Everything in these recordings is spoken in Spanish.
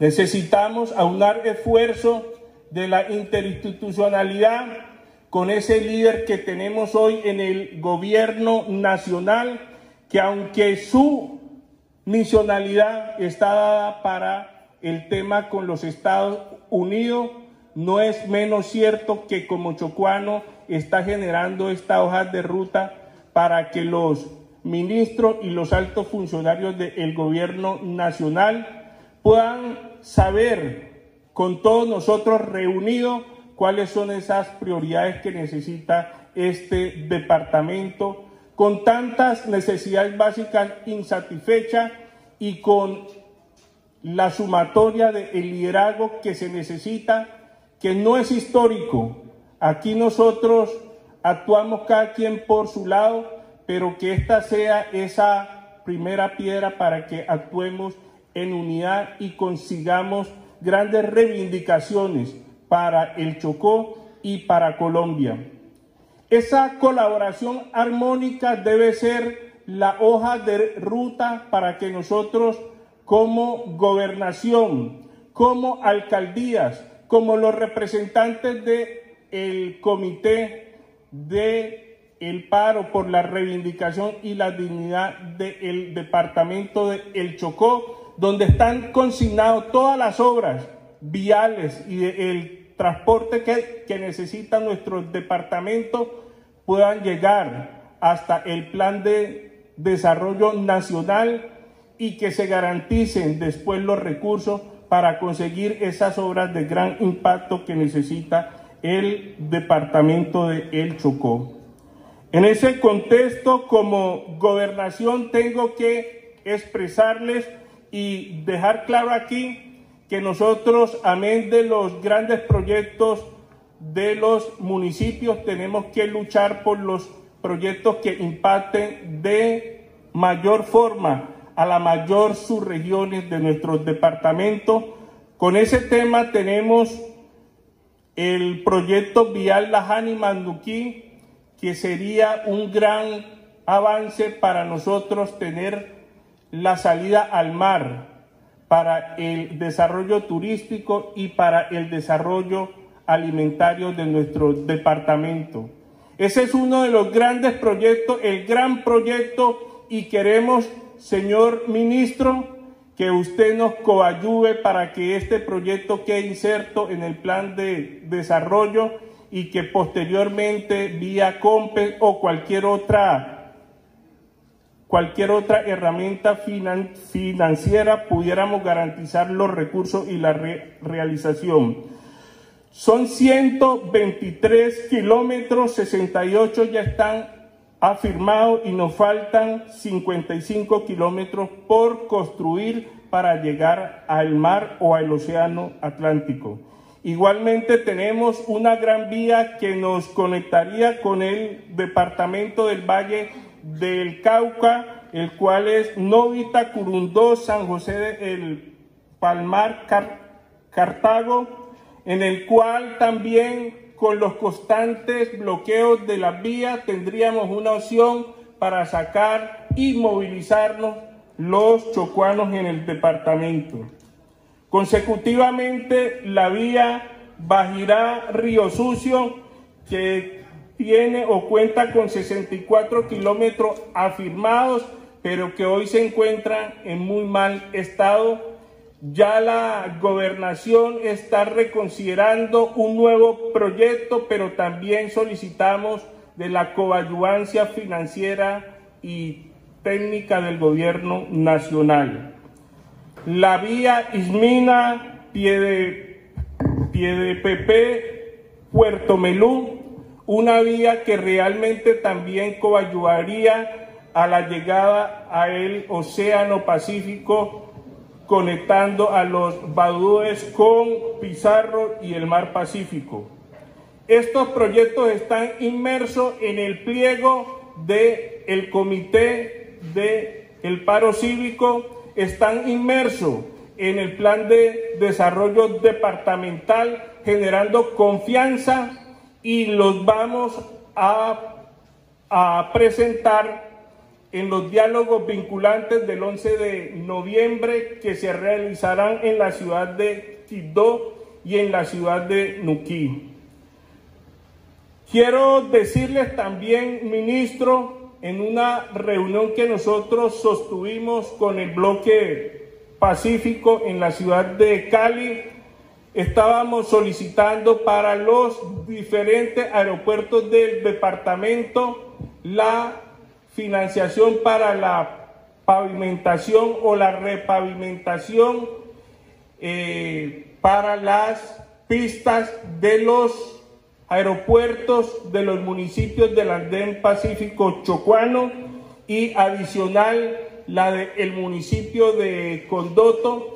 Necesitamos aunar esfuerzo de la interinstitucionalidad con ese líder que tenemos hoy en el gobierno nacional, que aunque su misionalidad está dada para el tema con los Estados Unidos, no es menos cierto que como chocuano está generando esta hoja de ruta para que los ministros y los altos funcionarios del gobierno nacional puedan saber con todos nosotros reunidos cuáles son esas prioridades que necesita este departamento con tantas necesidades básicas insatisfechas y con la sumatoria del liderazgo que se necesita, que no es histórico. Aquí nosotros actuamos cada quien por su lado, pero que esta sea esa primera piedra para que actuemos en unidad y consigamos grandes reivindicaciones para el Chocó y para Colombia. Esa colaboración armónica debe ser la hoja de ruta para que nosotros como gobernación, como alcaldías, como los representantes del comité de paro por la reivindicación y la dignidad del departamento de El Chocó, donde están consignadas todas las obras viales y el transporte que, que necesita nuestro departamento puedan llegar hasta el plan de desarrollo nacional y que se garanticen después los recursos para conseguir esas obras de gran impacto que necesita el departamento de El Chocó. En ese contexto, como gobernación, tengo que expresarles y dejar claro aquí que nosotros, amén de los grandes proyectos de los municipios, tenemos que luchar por los proyectos que impacten de mayor forma a la mayor subregiones de nuestro departamento. Con ese tema tenemos el proyecto vial Lajani Manduquí, que sería un gran avance para nosotros tener la salida al mar para el desarrollo turístico y para el desarrollo alimentario de nuestro departamento. Ese es uno de los grandes proyectos, el gran proyecto y queremos, señor ministro, que usted nos coayuve para que este proyecto quede inserto en el plan de desarrollo y que posteriormente vía COMPE o cualquier otra, cualquier otra herramienta financiera pudiéramos garantizar los recursos y la realización. Son 123 kilómetros, 68 ya están afirmados y nos faltan 55 kilómetros por construir para llegar al mar o al océano Atlántico. Igualmente tenemos una gran vía que nos conectaría con el departamento del Valle del Cauca, el cual es Novita, Curundó, San José del Palmar, Cartago, en el cual también con los constantes bloqueos de la vía tendríamos una opción para sacar y movilizarnos los chocuanos en el departamento. Consecutivamente, la vía Bajirá Río Sucio, que tiene o cuenta con 64 kilómetros afirmados, pero que hoy se encuentra en muy mal estado. Ya la gobernación está reconsiderando un nuevo proyecto, pero también solicitamos de la coadyuvancia financiera y técnica del gobierno nacional. La vía Ismina, Piede, Pepe, Puerto Melú, una vía que realmente también coayudaría a la llegada al Océano Pacífico, conectando a los Badúes con Pizarro y el Mar Pacífico. Estos proyectos están inmersos en el pliego del el Comité de el Paro Cívico están inmersos en el plan de desarrollo departamental, generando confianza y los vamos a, a presentar en los diálogos vinculantes del 11 de noviembre que se realizarán en la ciudad de Quibdó y en la ciudad de Nuquí. Quiero decirles también, ministro, en una reunión que nosotros sostuvimos con el bloque Pacífico en la ciudad de Cali, estábamos solicitando para los diferentes aeropuertos del departamento la financiación para la pavimentación o la repavimentación eh, para las pistas de los aeropuertos de los municipios del Andén Pacífico Chocuano y adicional la del municipio de Condoto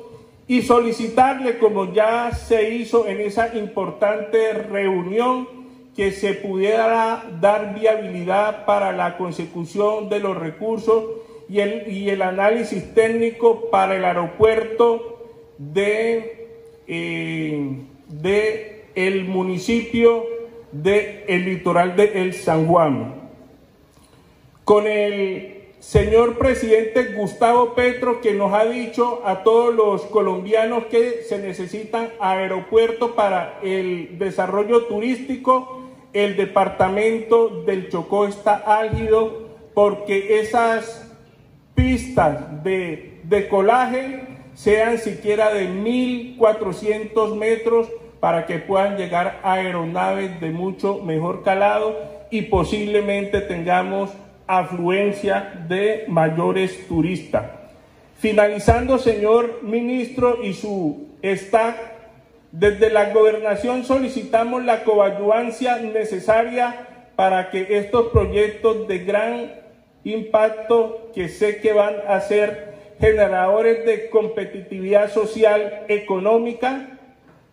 y solicitarle, como ya se hizo en esa importante reunión, que se pudiera dar viabilidad para la consecución de los recursos y el, y el análisis técnico para el aeropuerto de, eh, de el municipio del el litoral de El San Juan. Con el señor presidente Gustavo Petro que nos ha dicho a todos los colombianos que se necesitan aeropuertos para el desarrollo turístico el departamento del Chocó está álgido porque esas pistas de decolaje sean siquiera de 1.400 metros para que puedan llegar aeronaves de mucho mejor calado y posiblemente tengamos afluencia de mayores turistas. Finalizando, señor ministro y su staff, desde la gobernación solicitamos la coadyuvancia necesaria para que estos proyectos de gran impacto que sé que van a ser generadores de competitividad social económica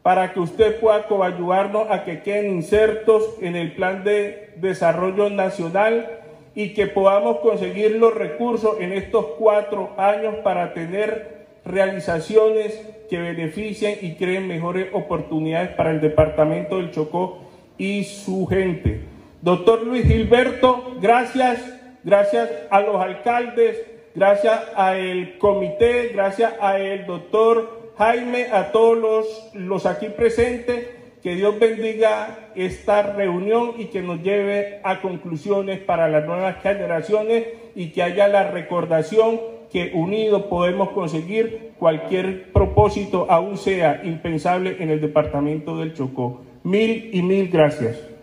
para que usted pueda coadyuvarnos a que queden insertos en el plan de desarrollo nacional y que podamos conseguir los recursos en estos cuatro años para tener realizaciones que beneficien y creen mejores oportunidades para el departamento del Chocó y su gente. Doctor Luis Gilberto, gracias, gracias a los alcaldes, gracias al comité, gracias al doctor Jaime, a todos los, los aquí presentes. Que Dios bendiga esta reunión y que nos lleve a conclusiones para las nuevas generaciones y que haya la recordación que unidos podemos conseguir cualquier propósito, aún sea impensable en el departamento del Chocó. Mil y mil gracias.